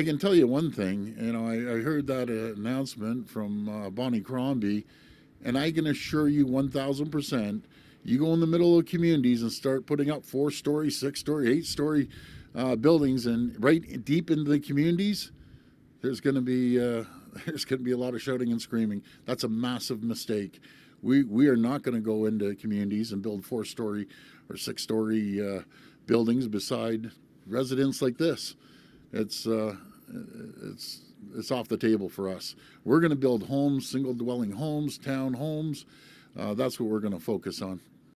I can tell you one thing. You know, I, I heard that uh, announcement from uh, Bonnie Crombie, and I can assure you 1,000%, you go in the middle of communities and start putting up four story, six story, eight story uh, buildings, and right deep into the communities, there's going to be uh, there's going to be a lot of shouting and screaming. That's a massive mistake. We we are not going to go into communities and build four story or six story uh, buildings beside residents like this. It's uh, it's it's off the table for us. We're going to build homes, single dwelling homes, town homes. Uh, that's what we're going to focus on.